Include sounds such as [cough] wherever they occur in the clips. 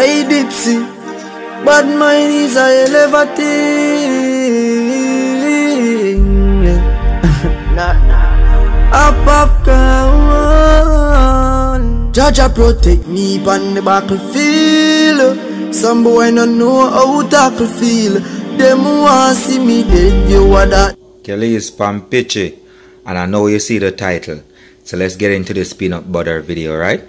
Hey Dipsy, bad mind is a hell of a thing. [laughs] nah, nah. A popcorn. Protect me on the battlefield. Some boy no know how tackle feel. Them want see me dead, you what that. Kelly is Pampichie, and I know you see the title. So let's get into this peanut butter video, right?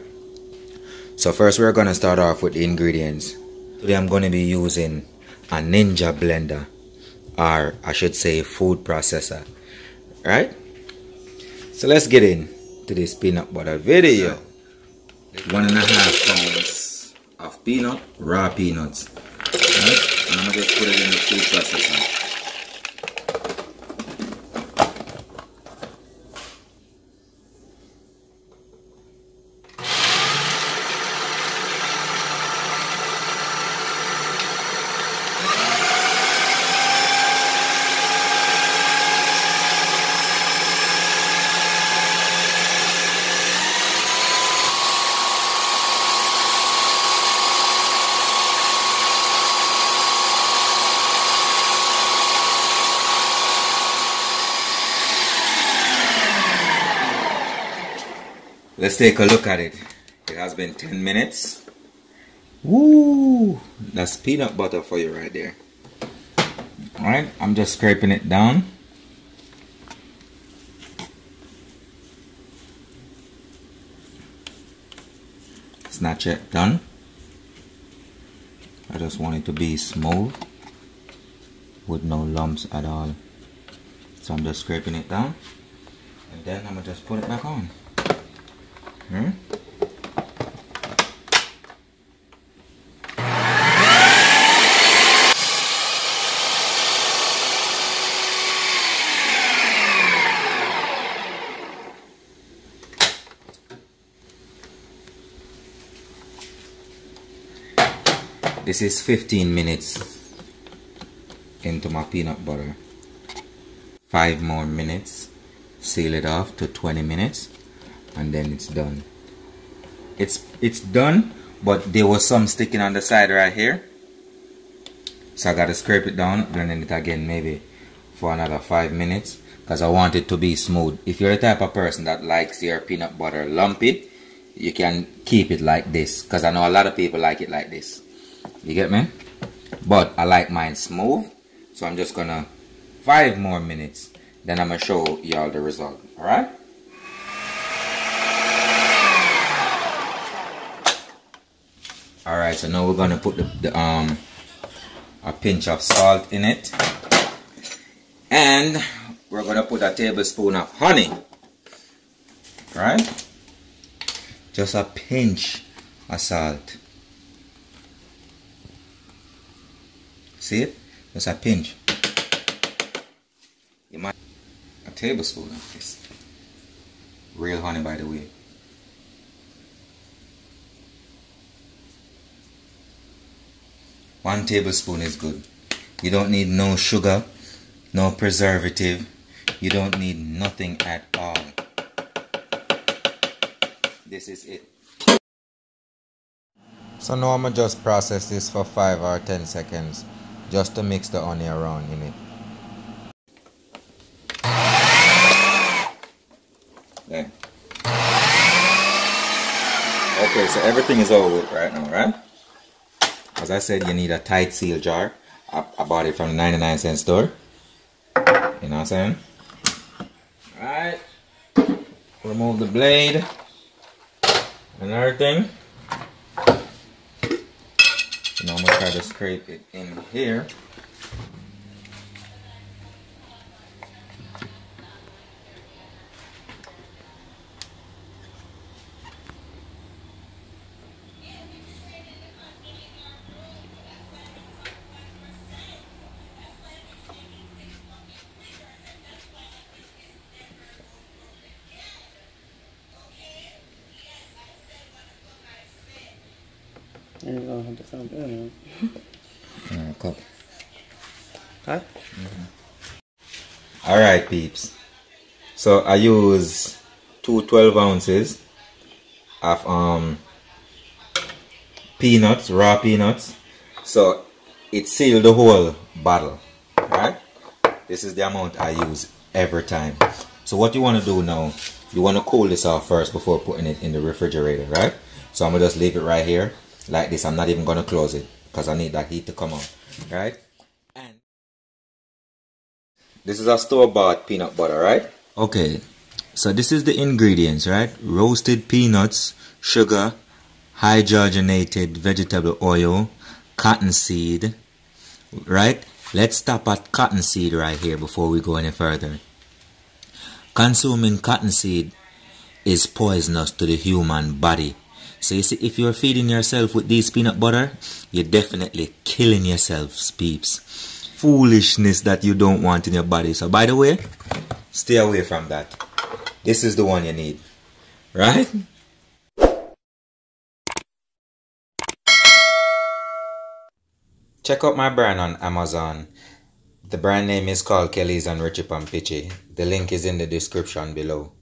So first we're gonna start off with the ingredients. Today I'm gonna be using a Ninja blender, or I should say food processor, right? So let's get in to this peanut butter video. One and a half pounds of peanut, raw peanuts, right? And I'm gonna just put it in the food processor. Let's take a look at it. It has been 10 minutes. Woo! That's peanut butter for you right there. Alright, I'm just scraping it down. It's not yet done. I just want it to be smooth with no lumps at all. So I'm just scraping it down and then I'm gonna just put it back on. Hmm? This is 15 minutes into my peanut butter. Five more minutes. Seal it off to 20 minutes and then it's done. It's it's done, but there was some sticking on the side right here. So I gotta scrape it down, blending it again maybe for another five minutes because I want it to be smooth. If you're the type of person that likes your peanut butter lumpy, you can keep it like this because I know a lot of people like it like this. You get me? But I like mine smooth, so I'm just gonna five more minutes. Then I'm gonna show y'all the result. All right? all right so now we're gonna put the, the, um a pinch of salt in it. And we're gonna put a tablespoon of honey. Right? Just a pinch of salt. See it? Just a pinch. You might a tablespoon of this. Real honey by the way One tablespoon is good. You don't need no sugar, no preservative. You don't need nothing at all. This is it. So now I'm gonna just process this for 5 or 10 seconds just to mix the honey around in it. Okay. Okay, so everything is over right now, right? As I said, you need a tight seal jar. I, I bought it from the 99 cent store. You know what I'm saying? Alright. Remove the blade and everything. Now I'm gonna try to scrape it in here. Uh, cup. Huh? Alright, peeps. So I use two 12 ounces of um peanuts, raw peanuts. So it sealed the whole bottle, right? This is the amount I use every time. So what you want to do now, you want to cool this off first before putting it in the refrigerator, right? So I'm going to just leave it right here like this. I'm not even to close it because I need that heat to come out, right? And this is a store-bought peanut butter, right? Okay, so this is the ingredients, right? Roasted peanuts, sugar, hydrogenated vegetable oil, cottonseed, right? Let's stop at cottonseed right here before we go any further. Consuming cottonseed is poisonous to the human body. So you see, if you're feeding yourself with this peanut butter, you're definitely killing yourselves, peeps. Foolishness that you don't want in your body. So by the way, stay away from that. This is the one you need. Right? Check out my brand on Amazon. The brand name is called Kel'lez and Richie Pampichie. The link is in the description below.